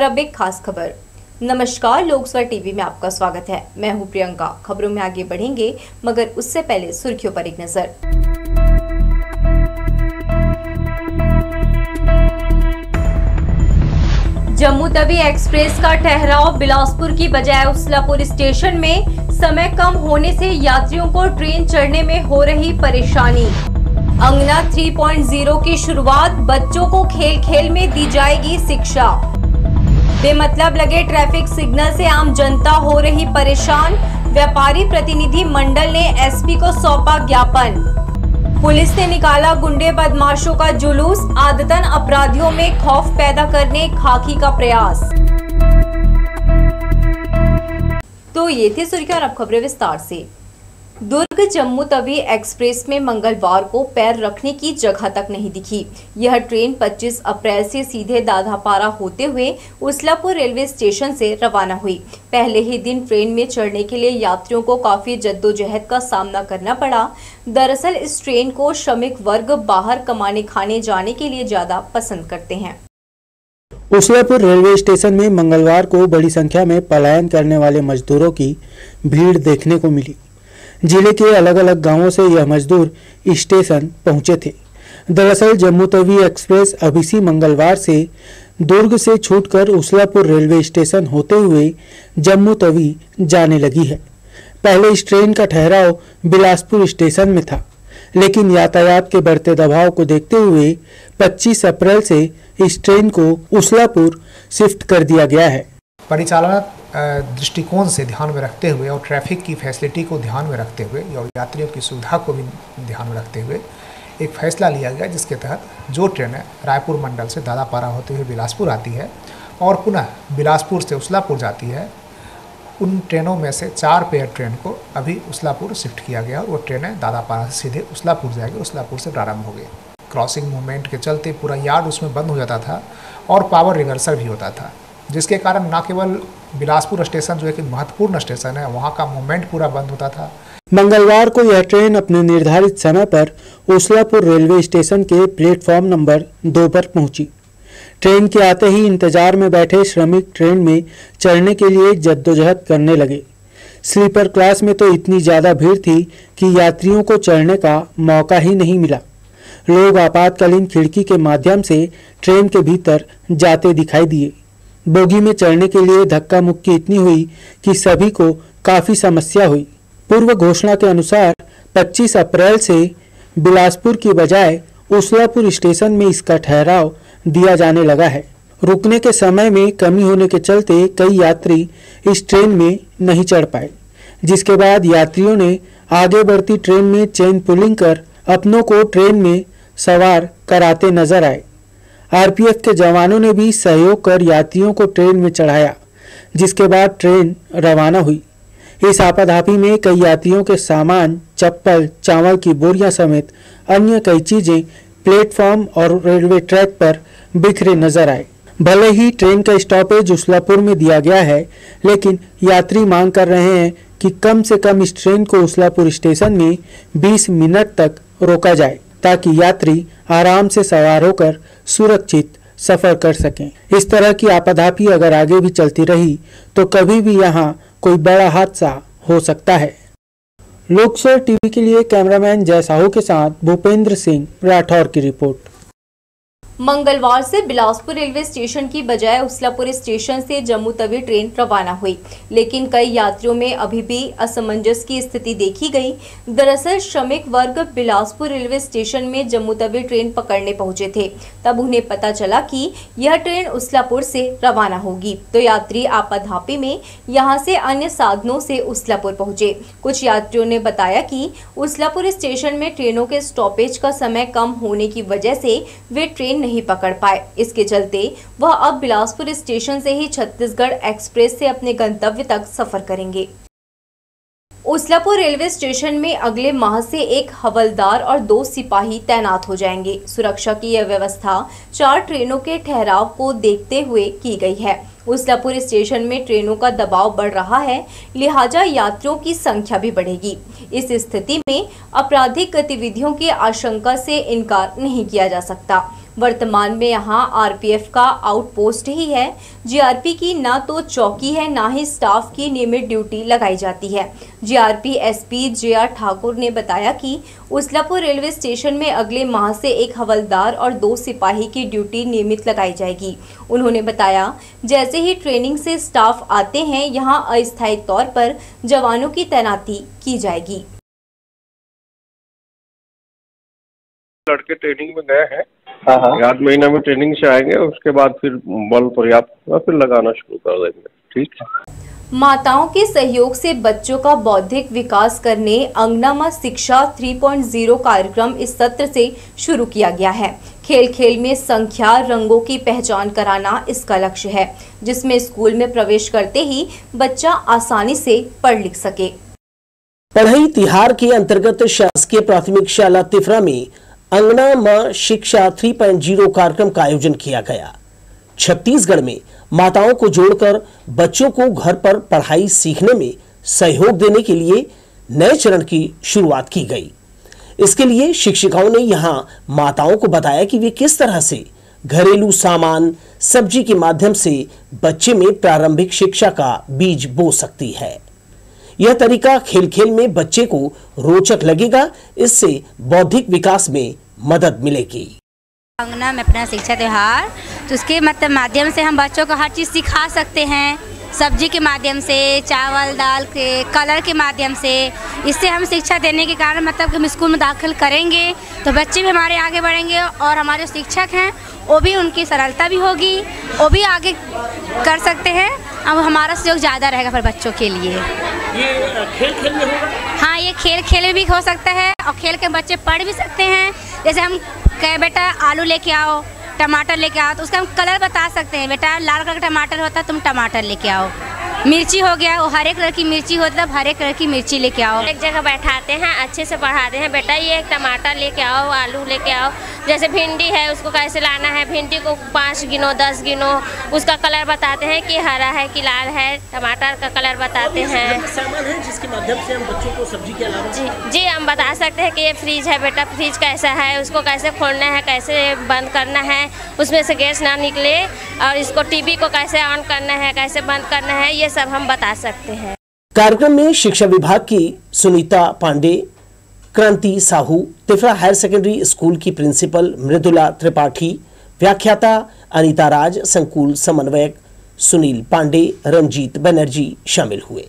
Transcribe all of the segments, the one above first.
और अब एक खास खबर। नमस्कार लोकसभा टीवी में आपका स्वागत है। मैं हूँ प्रियंका। खबरों में आगे बढ़ेंगे, मगर उससे पहले सुर्खियों पर एक नज़र। जम्मू तवी एक्सप्रेस का ठहराव बिलासपुर की बजाय उसलापुर स्टेशन में समय कम होने से यात्रियों को ट्रेन चढ़ने में हो रही परेशानी। अंगना 3.0 की शुरुआत बच्चों को खेल खेल में दी जाएगी शिक्षा। बेमतलब लगे ट्रैफ़िक सिग्नल से आम जनता हो रही परेशान। व्यापारी प्रतिनिधि मंडल ने एसपी को सौंपा ज्ञापन। पुलिस ने निकाला गुंडे बदमाशों का जुलूस, आदतन अपराधियों में खौफ पैदा करने खाकी का प्रयास। तो ये थी सुर्खियाँ और अब खबरें विस्तार से। दुर्ग जम्मू तवी एक्सप्रेस में मंगलवार को पैर रखने की जगह तक नहीं दिखी। यह ट्रेन 25 अप्रैल से सीधे दाधापारा होते हुए उसलापुर रेलवे स्टेशन से रवाना हुई। पहले ही दिन ट्रेन में चढ़ने के लिए यात्रियों को काफ़ी जद्दोजहद का सामना करना पड़ा। दरअसल इस ट्रेन को श्रमिक वर्ग बाहर कमाने खाने जाने के लिए ज़्यादा पसंद करते हैं। उसलापुर रेलवे स्टेशन में मंगलवार को बड़ी संख्या में पलायन करने वाले मजदूरों की भीड़ देखने को मिली। ज़िले के अलग अलग गाँवों से यह मजदूर स्टेशन पहुँचे थे। दरअसल जम्मू तवी एक्सप्रेस अब इसी मंगलवार से दुर्ग से छूटकर उसलापुर रेलवे स्टेशन होते हुए जम्मू तवी जाने लगी है। पहले इस ट्रेन का ठहराव बिलासपुर स्टेशन में था, लेकिन यातायात के बढ़ते दबाव को देखते हुए 25 अप्रैल से इस ट्रेन को उसलापुर शिफ्ट कर दिया गया है। परिचालन दृष्टिकोण से ध्यान में रखते हुए और ट्रैफ़िक की फैसिलिटी को ध्यान में रखते हुए और यात्रियों की सुविधा को भी ध्यान में रखते हुए एक फैसला लिया गया जिसके तहत जो ट्रेनें रायपुर मंडल से दादापारा होते हुए बिलासपुर आती है और पुनः बिलासपुर से उसलापुर जाती है। उन ट्रेनों में से चार पेयर ट्रेन को अभी उसलापुर शिफ्ट किया गया और वो ट्रेनें दादापारा से सीधे उसलापुर जाएगी, उसलापुर से प्रारंभ हो गई। क्रॉसिंग मूवमेंट के चलते पूरा यार्ड उसमें बंद हो जाता था और पावर रिवर्सल भी होता था। जिसके कारण न केवल बिलासपुर स्टेशन जो है कि महत्वपूर्ण स्टेशन है, वहाँ का मूवमेंट पूरा बंद होता था। मंगलवार को यह ट्रेन अपने निर्धारित समय पर ओसलापुर रेलवे स्टेशन के प्लेटफॉर्म नंबर दो पर पहुँची। ट्रेन के आते ही इंतज़ार में बैठे श्रमिक ट्रेन में चढ़ने के लिए जद्दोजहद करने लगे। स्लीपर क्लास में तो इतनी ज़्यादा भीड़ थी कि यात्रियों को चढ़ने का मौका ही नहीं मिला। लोग आपातकालीन खिड़की के माध्यम से ट्रेन के भीतर जाते दिखाई दिए। बोगी में चढ़ने के लिए धक्का मुक्की इतनी हुई कि सभी को काफ़ी समस्या हुई। पूर्व घोषणा के अनुसार 25 अप्रैल से बिलासपुर की बजाय उसलापुर स्टेशन में इसका ठहराव दिया जाने लगा है। रुकने के समय में कमी होने के चलते कई यात्री इस ट्रेन में नहीं चढ़ पाए, जिसके बाद यात्रियों ने आगे बढ़ती ट्रेन में चेन पुलिंग कर अपनों को ट्रेन में सवार कराते नज़र आए। आरपीएफ के जवानों ने भी सहयोग कर यात्रियों को ट्रेन में चढ़ाया, जिसके बाद ट्रेन रवाना हुई। इस आपाधापी में कई यात्रियों के सामान, चप्पल, चावल की बोरियाँ समेत अन्य कई चीज़ें प्लेटफॉर्म और रेलवे ट्रैक पर बिखरे नज़र आए। भले ही ट्रेन का स्टॉपेज उसलापुर में दिया गया है, लेकिन यात्री मांग कर रहे हैं कि कम से कम इस ट्रेन को उसलापुर स्टेशन में 20 मिनट तक रोका जाए। ताकि यात्री आराम से सवार होकर सुरक्षित सफ़र कर सकें। इस तरह की आपाधापी अगर आगे भी चलती रही तो कभी भी यहाँ कोई बड़ा हादसा हो सकता है। लोकसभा टीवी के लिए कैमरामैन जय साहू के साथ भूपेंद्र सिंह राठौर की रिपोर्ट। मंगलवार से बिलासपुर रेलवे स्टेशन की बजाय उसलापुर स्टेशन से जम्मू तवी ट्रेन रवाना हुई। लेकिन कई यात्रियों में अभी भी असमंजस की स्थिति देखी गई। दरअसल, श्रमिक वर्ग बिलासपुर रेलवे स्टेशन में जम्मू तवी ट्रेन पकड़ने पहुँचे थे। तब उन्हें पता चला कि यह ट्रेन उसलापुर से रवाना होगी। तो यात्री आपाधापी में यहाँ से अन्य साधनों से उसलापुर पहुँचे। कुछ यात्रियों ने बताया कि उसलापुर स्टेशन में ट्रेनों के स्टॉपेज का समय कम होने की वजह से वे ट्रेन पकड़ पाए। इसके चलते वह अब बिलासपुर स्टेशन से ही छत्तीसगढ़ एक्सप्रेस से अपने गंतव्य तक सफ़र करेंगे। उसलापुर रेलवे स्टेशन में अगले माह से एक हवलदार और दो सिपाही तैनात हो जाएँगे। सुरक्षा की यह व्यवस्था चार ट्रेनों के ठहराव को देखते हुए की गई है। उसलापुर स्टेशन में ट्रेनों का दबाव बढ़ रहा है, लिहाजा यात्रियों की संख्या भी बढ़ेगी। इस स्थिति में आपराधिक गतिविधियों की आशंका से इनकार नहीं किया जा सकता। वर्तमान में यहाँ आरपीएफ का आउटपोस्ट ही है। जीआरपी की ना तो चौकी है, ना ही स्टाफ की नियमित ड्यूटी लगाई जाती है। GRP SP J R Thakur ने बताया कि उसलापुर रेलवे स्टेशन में अगले माह से एक हवलदार और दो सिपाही की ड्यूटी नियमित लगाई जाएगी। उन्होंने बताया जैसे ही ट्रेनिंग से स्टाफ आते हैं यहाँ अस्थायी तौर पर जवानों की तैनाती की जाएगी। लड़के ट्रेनिंग में गए हैं। हाँ हाँ। आध महीना में ट्रेनिंग से आएँगे उसके बाद फिर बल पर्याप्त होगा फिर लगाना शुरू कर देंगे। ठीक है। माताओं के सहयोग से बच्चों का बौद्धिक विकास करने अंगनामा शिक्षा 3.0 कार्यक्रम इस सत्र से शुरू किया गया है। खेल खेल में संख्या, रंगों की पहचान कराना इसका लक्ष्य है, जिसमें स्कूल में प्रवेश करते ही बच्चा आसानी से पढ़ लिख सके। पढ़ई तिहार के अंतर्गत शासकीय प्राथमिक शाला तिफरा में अंगना माँ शिक्षा 3.0 कार्यक्रम का आयोजन किया गया। छत्तीसगढ़ में माताओं को जोड़कर बच्चों को घर पर पढ़ाई सीखने में सहयोग देने के लिए नए चरण की शुरुआत की गई। इसके लिए शिक्षिकाओं ने यहाँ माताओं को बताया कि वे किस तरह से घरेलू सामान, सब्ज़ी के माध्यम से बच्चे में प्रारंभिक शिक्षा का बीज बो सकती है। यह तरीका खेल खेल में बच्चे को रोचक लगेगा, इससे बौद्धिक विकास में मदद मिलेगी। अंगना में अपना शिक्षा त्यौहार तो उसके मतलब माध्यम से हम बच्चों को हर चीज़ सिखा सकते हैं। सब्ज़ी के माध्यम से चावल दाल के कलर के माध्यम से। इससे हम शिक्षा देने के कारण मतलब कि हम स्कूल में दाखिल करेंगे तो बच्चे भी हमारे आगे बढ़ेंगे और हमारे शिक्षक हैं वो भी उनकी सरलता भी होगी वो भी आगे कर सकते हैं। अब हमारा सहयोग ज़्यादा रहेगा फिर बच्चों के लिए। ये खेल खेल में होगा? हाँ ये खेल खेल में भी हो सकता है और खेल के बच्चे पढ़ भी सकते हैं। जैसे हम कहे बेटा आलू लेके आओ। टमाटर लेके आओ तो उसका हम कलर बता सकते हैं। बेटा, लाल कलर का टमाटर होता है, तुम टमाटर लेके आओ। मिर्ची हो गया वो हरे कलर की मिर्ची होती है तब हरे कलर की मिर्ची लेके आओ। एक जगह बैठाते हैं अच्छे से पढ़ाते हैं बेटा ये टमाटर लेके आओ आलू लेके आओ। जैसे भिंडी है उसको कैसे लाना है? भिंडी को पाँच गिनो दस गिनो उसका कलर बताते हैं कि हरा है कि लाल है टमाटर का कलर बताते हैं। सामान है जिसके माध्यम से हम बच्चों को सब्ज़ी के अलावा जी जी हम बता सकते हैं कि ये फ्रिज है बेटा फ्रिज कैसा है उसको कैसे खोलना है कैसे बंद करना है उसमें से गैस ना निकले और इसको टीवी को कैसे ऑन करना है कैसे बंद करना है ये सब हम बता सकते हैं। कार्यक्रम में शिक्षा विभाग की Sunita Pandey, Kranti Sahu Tifra higher secondary school की प्रिंसिपल मृदुला त्रिपाठी, व्याख्याता अनिता राज, संकुल समन्वयक सुनील पांडे, रंजीत बनर्जी शामिल हुए।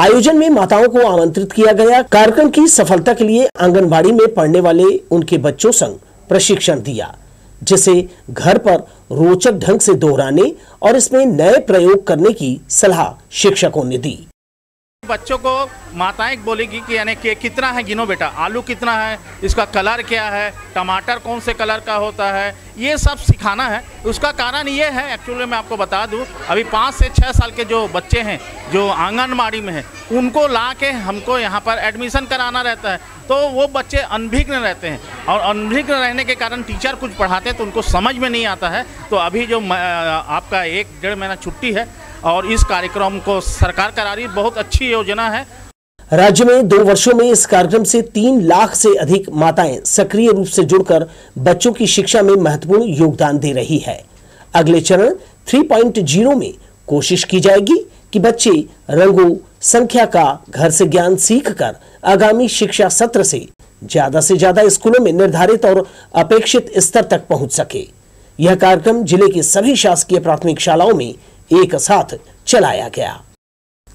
आयोजन में माताओं को आमंत्रित किया गया। कार्यक्रम की सफलता के लिए आंगनबाड़ी में पढ़ने वाले उनके बच्चों संग प्रशिक्षण दिया, जिसे घर पर रोचक ढंग से दोहराने और इसमें नए प्रयोग करने की सलाह शिक्षकों ने दी। बच्चों को माताएँ बोलेगी कि यानी कि कितना है गिनो बेटा? आलू कितना है? इसका कलर क्या है? टमाटर कौन से कलर का होता है? ये सब सिखाना है। उसका कारण ये है एक्चुअली मैं आपको बता दूँ, अभी पाँच से छः साल के जो बच्चे हैं, जो आंगनबाड़ी में हैं, उनको ला के हमको यहाँ पर एडमिशन कराना रहता है। तो वो बच्चे अनभिज्ञ रहते हैं। और अनभिज्ञ रहने के कारण टीचर कुछ पढ़ाते हैं तो उनको समझ में नहीं आता है। तो अभी जो आपका एक डेढ़ महीना छुट्टी है और इस कार्यक्रम को सरकार करा रही बहुत अच्छी योजना है। राज्य में दो वर्षों में इस कार्यक्रम से तीन लाख से अधिक माताएँ सक्रिय रूप से जुड़कर बच्चों की शिक्षा में महत्वपूर्ण योगदान दे रही है। अगले चरण 3.0 में कोशिश की जाएगी कि बच्चे रंगों, संख्या का घर से ज्ञान सीखकर आगामी शिक्षा सत्र से ज़्यादा से ज़्यादा स्कूलों में निर्धारित और अपेक्षित स्तर तक पहुँच सके। यह कार्यक्रम ज़िले के सभी शासकीय प्राथमिक शालाओं में एक साथ चलाया गया।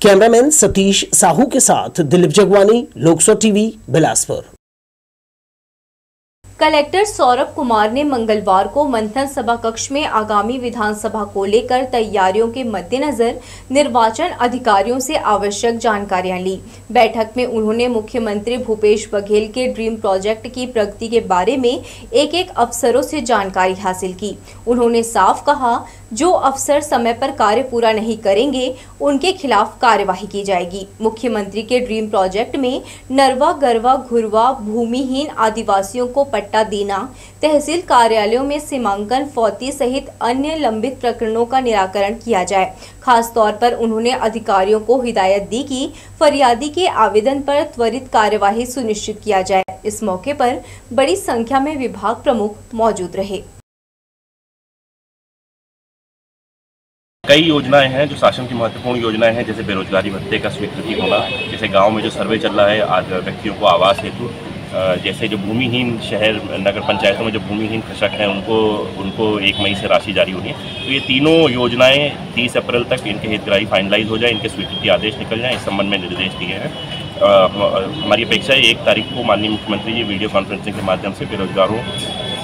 कैमरामैन सतीश साहू के साथ दिलीप जगवानी लोकसो टीवी बिलासपुर। कलेक्टर सौरभ कुमार ने मंगलवार को मंथन सभा कक्ष में आगामी विधानसभा को लेकर तैयारियों के मद्देनजर निर्वाचन अधिकारियों से आवश्यक जानकारियाँ ली। बैठक में उन्होंने मुख्यमंत्री भूपेश बघेल के ड्रीम प्रोजेक्ट की प्रगति के बारे में एक एक अफसरों से जानकारी हासिल की। उन्होंने साफ़ कहा, जो अफसर समय पर कार्य पूरा नहीं करेंगे, उनके खिलाफ कार्यवाही की जाएगी। मुख्यमंत्री के ड्रीम प्रोजेक्ट में नरवा, गरवा, घुरवा, भूमिहीन आदिवासियों को पट्टा देना, तहसील कार्यालयों में सीमांकन, फौती सहित अन्य लंबित प्रकरणों का निराकरण किया जाए। खास तौर पर उन्होंने अधिकारियों को हिदायत दी कि फरियादी के आवेदन पर त्वरित कार्यवाही सुनिश्चित किया जाए। इस मौके पर बड़ी संख्या में विभाग प्रमुख मौजूद रहे। कई योजनाएँ हैं जो शासन की महत्वपूर्ण योजनाएँ हैं, जैसे बेरोजगारी भत्ते का स्वीकृति होना, जैसे गाँव में जो सर्वे चल रहा है, आज व्यक्तियों को आवास हेतु जैसे जो भूमिहीन शहर, नगर पंचायतों में जो भूमिहीन कृषक हैं, उनको उनको एक मई से राशि जारी होनी है तो ये तीनों योजनाएँ 30 अप्रैल तक इनके हितग्राही फाइनलाइज हो जाए, इनके स्वीकृति आदेश निकल जाए, इस संबंध में निर्देश दिए हैं। हमारी अपेक्षा है एक तारीख को माननीय मुख्यमंत्री जी वीडियो कॉन्फ्रेंसिंग के माध्यम से बेरोजगारों,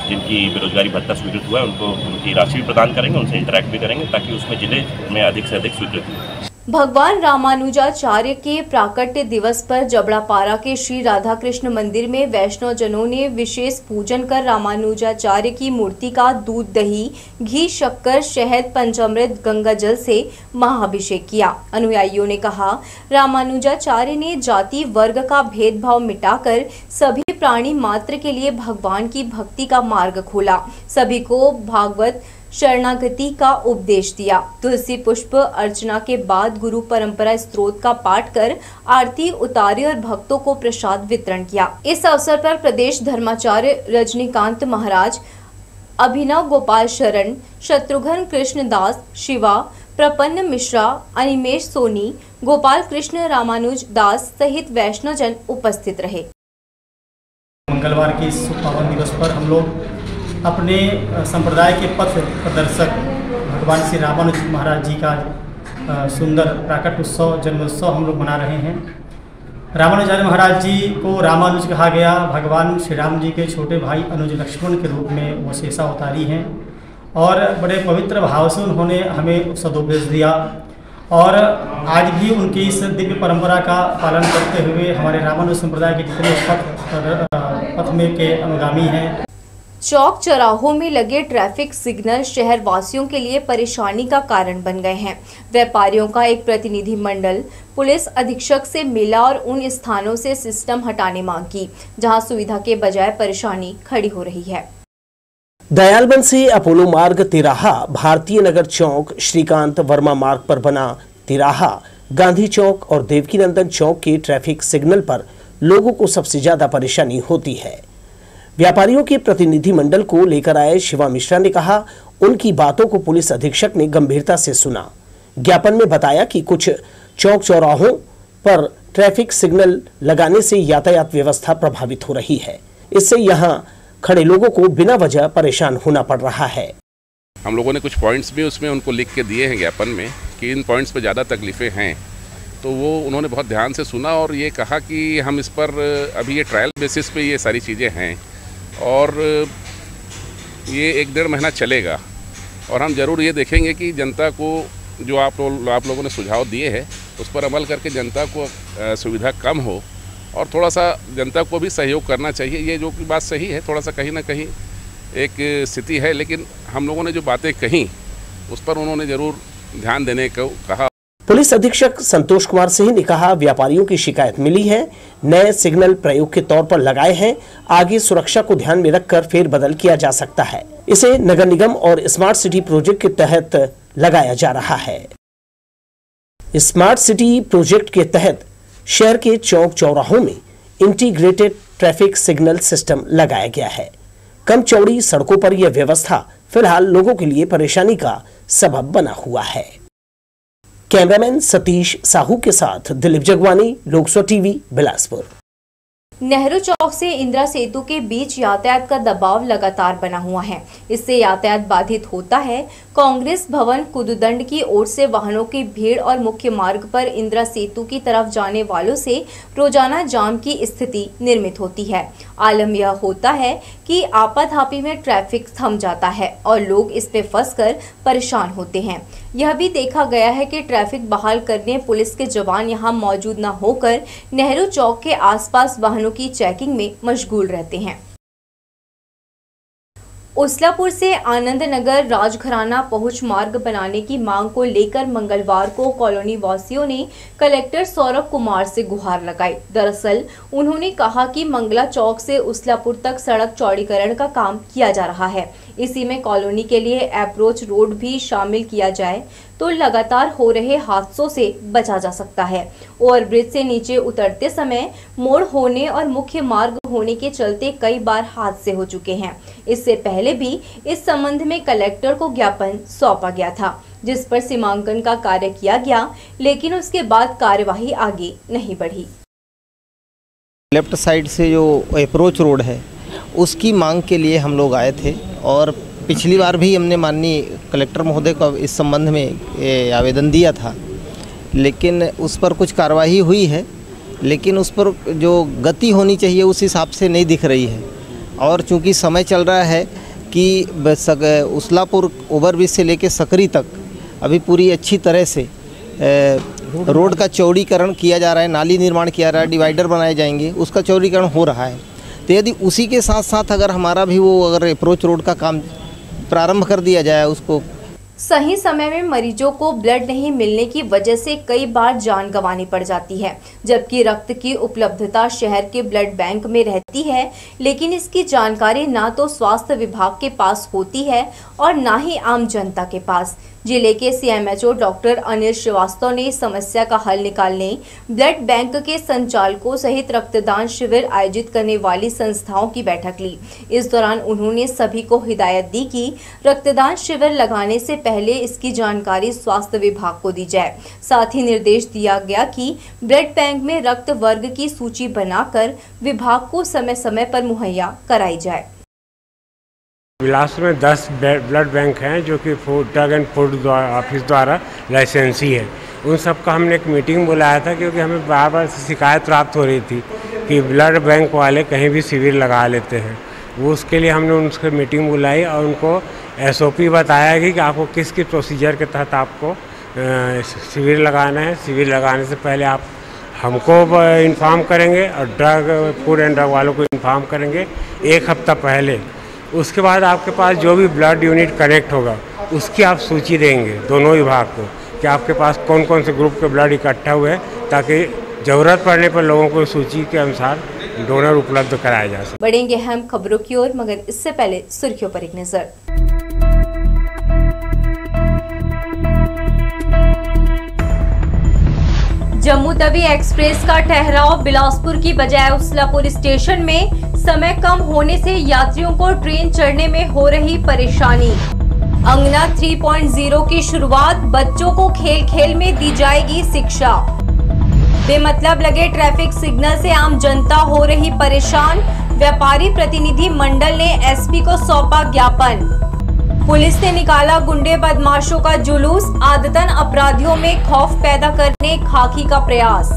जिनकी बेरोजगारी भत्ता स्वीकृत हुआ है, उनको, उनकी राशि भी प्रदान करेंगे, उनसे इंटरेक्ट भी करेंगे, ताकि उसमें ज़िले में अधिक से अधिक स्वीकृति भगवान रामानुजाचार्य के प्राकट्य दिवस पर जबड़ापारा के श्री राधा कृष्ण मंदिर में वैष्णव जनों ने विशेष पूजन कर रामानुजाचार्य की मूर्ति का दूध, दही, घी, शक्कर, शहद, पंचामृत गंगा जल से महाभिषेक किया। अनुयायियों ने कहा, रामानुजाचार्य ने जाति, वर्ग का भेदभाव मिटाकर सभी प्राणी मात्र के लिए भगवान की भक्ति का मार्ग खोला। सभी को भागवत शरणागति का उपदेश दिया। तुलसी पुष्प अर्चना के बाद गुरु परंपरा स्त्रोत का पाठ कर आरती उतारी और भक्तों को प्रसाद वितरण किया। इस अवसर पर प्रदेश धर्माचार्य रजनीकांत महाराज, अभिनव गोपाल शरण, शत्रुघ्न कृष्ण दास, शिवा, प्रपन्न मिश्रा, अनिमेश सोनी, गोपाल कृष्ण, रामानुज दास सहित वैष्णवजन उपस्थित रहे। मंगलवार के इस पावन दिवस पर हम लोग अपने संप्रदाय के पथ प्रदर्शक भगवान श्री रामानुज महाराज जी का सुंदर प्राकट उत्सव, जन्मोत्सव हम लोग मना रहे हैं। रामानुजाचार्य महाराज जी को रामानुज कहा गया। भगवान श्री राम जी के छोटे भाई अनुज लक्ष्मण के रूप में वो शेषा उतारी हैं और बड़े पवित्र भाव से उन्होंने हमें सदुपदेश दिया और आज भी उनकी इस दिव्य परंपरा का पालन करते हुए हमारे रामानुज संप्रदाय के जितने पथ पथ में के अनुगामी हैं। चौक चौराहों में लगे ट्रैफ़िक सिग्नल शहर वासियों के लिए परेशानी का कारण बन गए हैं। व्यापारियों का एक प्रतिनिधि मंडल पुलिस अधीक्षक से मिला और उन स्थानों से सिस्टम हटाने मांग की, जहाँ सुविधा के बजाय परेशानी खड़ी हो रही है। दयालबंद से अपोलो मार्ग तिराहा, भारतीय नगर चौक श्रीकांत वर्मा मार्ग पर बना तिराहा, गांधी चौक और देवकीनंदन चौक के ट्रैफ़िक सिग्नल पर लोगों को सबसे ज़्यादा परेशानी होती है। व्यापारियों के प्रतिनिधि मंडल को लेकर आए शिवा मिश्रा ने कहा, उनकी बातों को पुलिस अधीक्षक ने गंभीरता से सुना। ज्ञापन में बताया कि कुछ चौक चौराहों पर ट्रैफ़िक सिग्नल लगाने से यातायात व्यवस्था प्रभावित हो रही है। इससे यहाँ खड़े लोगों को बिना वजह परेशान होना पड़ रहा है। हम लोगों ने कुछ पॉइंट्स भी उसमें उनको लिख के दिए हैं ज्ञापन में कि इन पॉइंट्स पे ज़्यादा तकलीफ़ें हैं। तो वो उन्होंने बहुत ध्यान से सुना और ये कहा कि हम इस पर अभी ये ट्रायल बेसिस पे ये सारी चीज़ें हैं। और ये एक डेढ़ महीना चलेगा। और हम ज़रूर ये देखेंगे कि जनता को जो आप लोग, आप लोगों ने सुझाव दिए हैं, उस पर अमल करके जनता को सुविधा कम हो। और थोड़ा सा जनता को भी सहयोग करना चाहिए। ये जो कि बात सही है थोड़ा सा कहीं ना कहीं एक स्थिति है, लेकिन हम लोगों ने जो बातें कहीं, उस पर उन्होंने ज़रूर ध्यान देने को कहा। पुलिस अधीक्षक संतोष कुमार सिंह ने कहा, व्यापारियों की शिकायत मिली है, नए सिग्नल प्रयोग के तौर पर लगाए हैं, आगे सुरक्षा को ध्यान में रखकर फेरबदल किया जा सकता है। इसे नगर निगम और स्मार्ट सिटी प्रोजेक्ट के तहत लगाया जा रहा है। स्मार्ट सिटी प्रोजेक्ट के तहत शहर के चौक चौराहों में इंटीग्रेटेड ट्रैफ़िक सिग्नल सिस्टम लगाया गया है। कम चौड़ी सड़कों पर यह व्यवस्था फ़िलहाल लोगों के लिए परेशानी का सबब बना हुआ है। कैमरामैन सतीश साहू के साथ दिलीप जगवानी लोकसभा टीवी, बिलासपुर। नेहरू चौक से इंदिरा सेतु के बीच यातायात का दबाव लगातार बना हुआ है। इससे यातायात बाधित होता है। कांग्रेस भवन कुदुदंड की ओर से वाहनों की भीड़ और मुख्य मार्ग पर इंदिरा सेतु की तरफ़ जाने वालों से रोज़ाना जाम की स्थिति निर्मित होती है। आलम यह होता है कि आपाधापी में ट्रैफ़िक थम जाता है और लोग इस पे फंसकर परेशान होते हैं। यह भी देखा गया है कि ट्रैफ़िक बहाल करने पुलिस के जवान यहाँ मौजूद न होकर नेहरू चौक के आसपास वाहनों की चेकिंग में मशगूल रहते हैं। उस्लापुर से आनंद नगर राजघराना पहुँच मार्ग बनाने की मांग को लेकर मंगलवार को कॉलोनी वासियों ने कलेक्टर सौरभ कुमार से गुहार लगाई। दरअसल, उन्होंने कहा कि मंगला चौक से उसलापुर तक सड़क चौड़ीकरण का काम किया जा रहा है। इसी में कॉलोनी के लिए अप्रोच रोड भी शामिल किया जाए तो लगातार हो रहे हादसों से बचा जा सकता है। ओवरब्रिज से नीचे उतरते समय मोड़ होने और मुख्य मार्ग होने के चलते कई बार हादसे हो चुके हैं। इससे पहले भी इस संबंध में कलेक्टर को ज्ञापन सौंपा गया था, जिस पर सीमांकन का कार्य किया गया, लेकिन उसके बाद कार्यवाही आगे नहीं बढ़ी। लेफ़्ट साइड से जो अप्रोच रोड है, उसकी मांग के लिए हम लोग आए थे। और पिछली बार भी हमने माननीय कलेक्टर महोदय को इस संबंध में आवेदन दिया था। लेकिन उस पर कुछ कार्रवाई हुई है, लेकिन उस पर जो गति होनी चाहिए उस हिसाब से नहीं दिख रही है। और चूँकि समय चल रहा है कि उसलापुर ओवरब्रिज से लेकर सकरी तक अभी पूरी अच्छी तरह से रोड का चौड़ीकरण किया जा रहा है, नाली निर्माण किया जा रहा है, डिवाइडर बनाए जाएँगे, उसका चौड़ीकरण हो रहा है। तो यदि उसी के साथ साथ अगर हमारा भी वो अगर अप्रोच रोड का काम प्रारंभ कर दिया जाए उसको। सही समय में मरीजों को ब्लड नहीं मिलने की वजह से कई बार जान गंवानी पड़ जाती है, जबकि रक्त की उपलब्धता शहर के ब्लड बैंक में रहती है, लेकिन इसकी जानकारी ना तो स्वास्थ्य विभाग के पास होती है और ना ही आम जनता के पास। ज़िले के सीएमएचओ डॉक्टर अनिल श्रीवास्तव ने समस्या का हल निकालने, ब्लड बैंक के संचालकों सहित रक्तदान शिविर आयोजित करने वाली संस्थाओं की बैठक ली। इस दौरान उन्होंने सभी को हिदायत दी कि रक्तदान शिविर लगाने से पहले इसकी जानकारी स्वास्थ्य विभाग को दी जाए। साथ ही निर्देश दिया गया कि ब्लड बैंक में रक्त वर्ग की सूची बनाकर विभाग को समय समय पर मुहैया कराई जाए। बिलासपुर में 10 ब्लड बैंक हैं जो कि food, drug and food office द्वारा लाइसेंसी है। उन सब का हमने एक मीटिंग बुलाया था क्योंकि हमें बार बार शिकायत प्राप्त हो रही थी कि ब्लड बैंक वाले कहीं भी शिविर लगा लेते हैं। वो उसके लिए हमने उनसे मीटिंग बुलाई और उनको एसओपी बताया कि आपको किस किस प्रोसीजर के तहत आपको शिविर लगाना है। शिविर लगाने से पहले आप हमको इन्फॉर्म करेंगे और ड्रग, फ़ूड एंड ड्रग वालों को इन्फॉर्म करेंगे एक हफ़्ता पहले। उसके बाद आपके पास जो भी ब्लड यूनिट कनेक्ट होगा, उसकी आप सूची देंगे, दोनों विभाग को, कि आपके पास कौन कौन से ग्रुप के ब्लड इकट्ठा हुए हैं, ताकि ज़रूरत पड़ने पर लोगों को सूची के अनुसार डोनर उपलब्ध कराया जा सके। बढ़ेंगे हम खबरों की ओर, मगर इससे पहले सुर्खियों पर एक नज़र। जम्मू तवी एक्सप्रेस का ठहराव बिलासपुर की बजाय उसलापुर स्टेशन में समय कम होने से यात्रियों को ट्रेन चढ़ने में हो रही परेशानी। अंगना 3.0 की शुरुआत बच्चों को खेल खेल में दी जाएगी शिक्षा। बेमतलब लगे ट्रैफ़िक सिग्नल से आम जनता हो रही परेशान। व्यापारी प्रतिनिधि मंडल ने एसपी को सौंपा ज्ञापन। पुलिस ने निकाला गुंडे बदमाशों का जुलूस, आदतन अपराधियों में खौफ पैदा करने खाकी का प्रयास।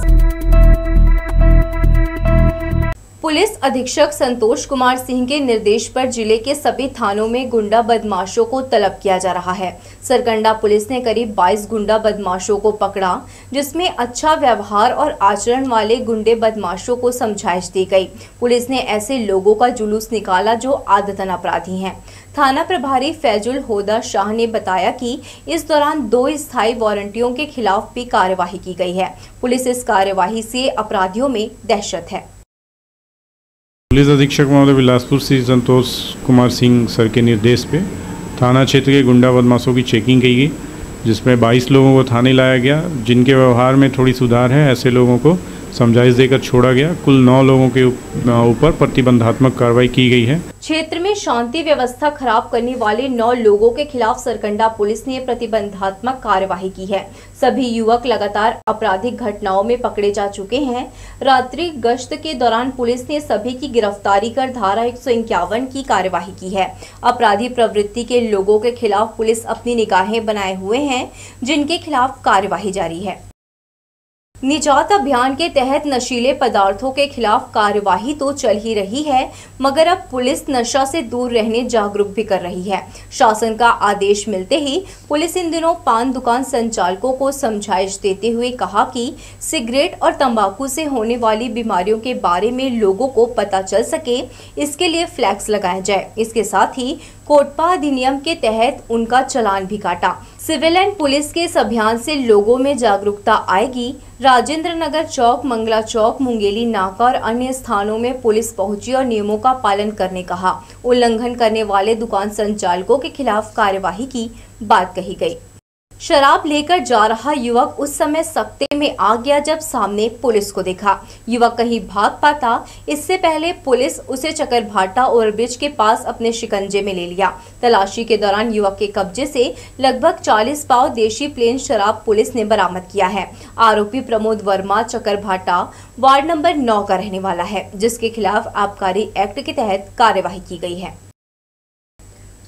पुलिस अधीक्षक संतोष कुमार सिंह के निर्देश पर ज़िले के सभी थानों में गुंडा बदमाशों को तलब किया जा रहा है। सरकंडा पुलिस ने करीब 22 गुंडा बदमाशों को पकड़ा, जिसमें अच्छा व्यवहार और आचरण वाले गुंडे बदमाशों को समझाइश दी गई। पुलिस ने ऐसे लोगों का जुलूस निकाला जो आदतन अपराधी हैं। थाना प्रभारी फैजुल होदा शाह ने बताया कि इस दौरान दो स्थायी वारंटियों के खिलाफ भी कार्यवाही की गई है। पुलिस इस कार्यवाही से अपराधियों में दहशत है। पुलिस अधीक्षक महोदय बिलासपुर श्री संतोष कुमार सिंह सर के निर्देश पे थाना क्षेत्र के गुंडा बदमाशों की चेकिंग की गई, जिसमें 22 लोगों को थाने लाया गया, जिनके व्यवहार में थोड़ी सुधार है, ऐसे लोगों को समझाइश देकर छोड़ा गया। कुल नौ लोगों के ऊपर प्रतिबंधात्मक कार्रवाई की गई है। क्षेत्र में शांति व्यवस्था खराब करने वाले नौ लोगों के खिलाफ सरकंडा पुलिस ने प्रतिबंधात्मक कार्यवाही की है। सभी युवक लगातार आपराधिक घटनाओं में पकड़े जा चुके हैं। रात्रि गश्त के दौरान पुलिस ने सभी की गिरफ्तारी कर धारा एक सौ इक्यावन की कार्यवाही की है। अपराधी प्रवृत्ति के लोगों के खिलाफ पुलिस अपनी निगाहें बनाए हुए हैं, जिनके खिलाफ कार्यवाही जारी है। निजात अभियान के तहत नशीले पदार्थों के खिलाफ कार्यवाही तो चल ही रही है, मगर अब पुलिस नशा से दूर रहने जागरूक भी कर रही है। शासन का आदेश मिलते ही पुलिस इन दिनों पान दुकान संचालकों को समझाइश देते हुए कहा कि सिगरेट और तंबाकू से होने वाली बीमारियों के बारे में लोगों को पता चल सके, इसके लिए फ्लैक्स लगाया जाए। इसके साथ ही कोटपा अधिनियम के तहत उनका चलान भी काटा। सिविल एंड पुलिस के इस अभियान से लोगों में जागरूकता आएगी राजेंद्र नगर चौक, मंगला चौक, मुंगेली, नाका और अन्य स्थानों में पुलिस पहुँची और नियमों का पालन करने कहा। उल्लंघन करने वाले दुकान संचालकों के खिलाफ कार्यवाही की बात कही गई। शराब लेकर जा रहा युवक उस समय सकते में आ गया जब सामने पुलिस को देखा। युवक कहीं भाग पाता, इससे पहले पुलिस उसे चकरभाटा ओवरब्रिज के पास अपने शिकंजे में ले लिया। तलाशी के दौरान युवक के कब्जे से लगभग 40 पाव देशी प्लेन शराब पुलिस ने बरामद किया है। आरोपी प्रमोद वर्मा चकरभाटा वार्ड नंबर नौ का रहने वाला है, जिसके खिलाफ आबकारी एक्ट के तहत कार्यवाही की गई है।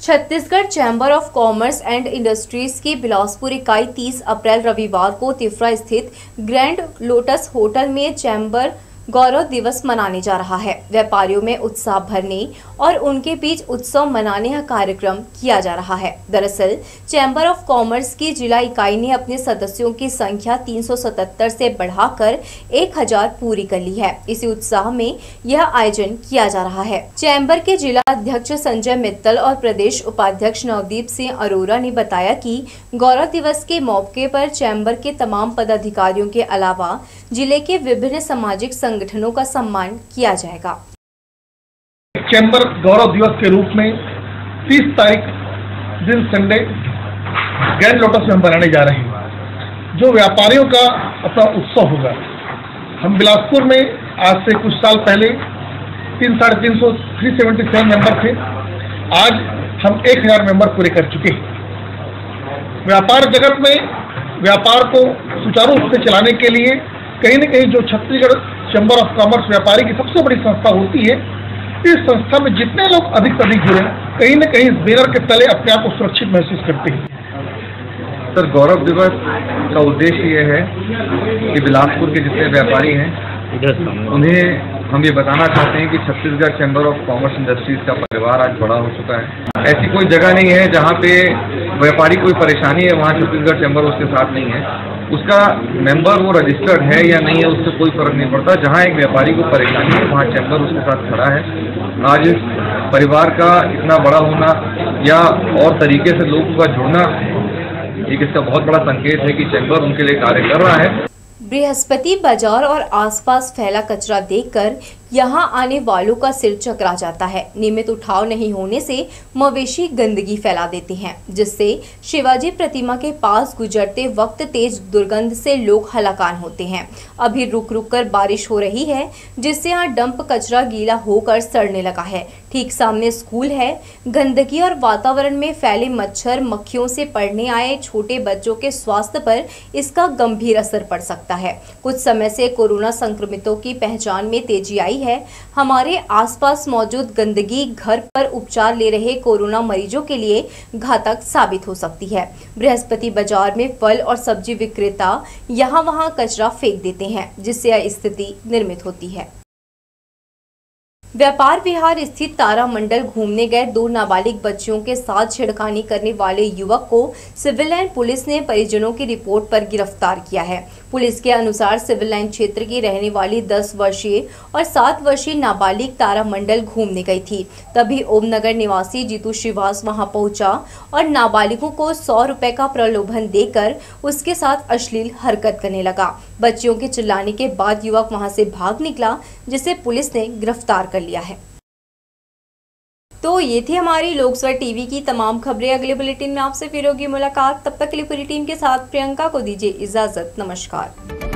Chhattisgarh chamber of commerce and industries की बिलासपुर इकाई 30 अप्रैल रविवार को तिफरा स्थित ग्रैंड लोटस होटल में चैम्बर गौरव दिवस मनाने जा रहा है। व्यापारियों में उत्साह भरने और उनके बीच उत्सव मनाने का कार्यक्रम किया जा रहा है। दरअसल चैम्बर ऑफ़ कॉमर्स की जिला इकाई ने अपने सदस्यों की संख्या 377 से बढ़ाकर 1000 पूरी कर ली है। इसी उत्साह में यह आयोजन किया जा रहा है। चैम्बर के जिला अध्यक्ष संजय मित्तल और प्रदेश उपाध्यक्ष नवदीप सिंह अरोरा ने बताया की गौरव दिवस के मौके पर चैम्बर के तमाम पदाधिकारियों के अलावा ज़िले के विभिन्न सामाजिक का सम्मान किया जाएगा। चैम्बर गौरव दिवस के रूप में 30 तारीख दिन संडे ग्रैंड लोटस में हम बनाने जा रहे हैं। जो व्यापारियों का अपना उत्सव होगा। हम बिलासपुर में आज से कुछ साल पहले तीन साढ़े तीन सौ थ्री सेवेंटी सेवन मेंबर थे। आज हम एक हज़ार मेंबर पूरे कर चुके हैं। व्यापार जगत में व्यापार को सुचारू रूप से चलाने के लिए कहीं न कहीं जो छत्तीसगढ़ चैम्बर ऑफ़ कॉमर्स व्यापारी की सबसे बड़ी संस्था होती है। इस संस्था में जितने लोग अधिक से अधिक जुड़े कहीं न कहीं इस बैनर के तले अपने आप को सुरक्षित महसूस करते हैं। सर गौरव दिवस का उद्देश्य ये है कि बिलासपुर के जितने व्यापारी हैं उन्हें हम ये बताना चाहते हैं कि Chhattisgarh chamber of commerce industries का परिवार आज बड़ा हो चुका है। ऐसी कोई जगह नहीं है जहाँ पे व्यापारी कोई परेशानी है वहाँ छत्तीसगढ़ चैम्बर उसके साथ नहीं है। उसका मेंबर वो रजिस्टर्ड है या नहीं है, उससे कोई फ़र्क नहीं पड़ता। जहाँ एक व्यापारी को परेशानी है, वहाँ चैम्बर उसके साथ खड़ा है। आज परिवार का इतना बड़ा होना या और तरीके से लोगों का जुड़ना, एक इसका बहुत बड़ा संकेत है कि चैम्बर उनके लिए कार्य कर रहा है। बृहस्पति बाज़ार और आसपास फैला कचरा देखकर यहाँ आने वालों का सिर चकरा जाता है। नियमित उठाव नहीं होने से मवेशी गंदगी फैला देते हैं, जिससे शिवाजी प्रतिमा के पास गुजरते वक्त तेज दुर्गंध से लोग हलाकान होते हैं। अभी रुक रुक कर बारिश हो रही है, जिससे यहाँ डंप कचरा गीला होकर सड़ने लगा है। ठीक सामने स्कूल है। गंदगी और वातावरण में फैले मच्छर मक्खियों से पढ़ने आए छोटे बच्चों के स्वास्थ्य पर इसका गंभीर असर पड़ सकता है। कुछ समय से कोरोना संक्रमितों की पहचान में तेज़ी आई है। हमारे आसपास मौजूद गंदगी, घर पर उपचार ले रहे कोरोना मरीजों के लिए घातक साबित हो सकती है। बृहस्पति बाज़ार में फल और सब्ज़ी विक्रेता यहाँ वहाँ कचरा फेंक देते हैं, जिससे यह स्थिति निर्मित होती है। व्यापार विहार स्थित तारा मंडल घूमने गए दो नाबालिग बच्चियों के साथ छिड़खानी करने वाले युवक को सिविल लाइन पुलिस ने परिजनों की रिपोर्ट पर गिरफ़्तार किया है। पुलिस के अनुसार सिविल लाइन क्षेत्र की रहने वाली 10 वर्षीय और 7 वर्षीय नाबालिग तारा मंडल घूमने गई थी। तभी ओमनगर निवासी जीतू श्रीवास वहाँ पहुँचा और नाबालिगों को सौ रुपए का प्रलोभन देकर उसके साथ अश्लील हरकत करने लगा। बच्चियों के चिल्लाने के बाद युवक वहाँ से भाग निकला, जिसे पुलिस ने गिरफ़्तार कर लिया है। तो ये थी हमारी लोकसभा टीवी की तमाम खबरें। अगले बुलेटिन में आपसे फिर होगी मुलाकात। तब तक के लिए पूरी टीम के साथ प्रियंका को दीजिए इजाज़त। नमस्कार।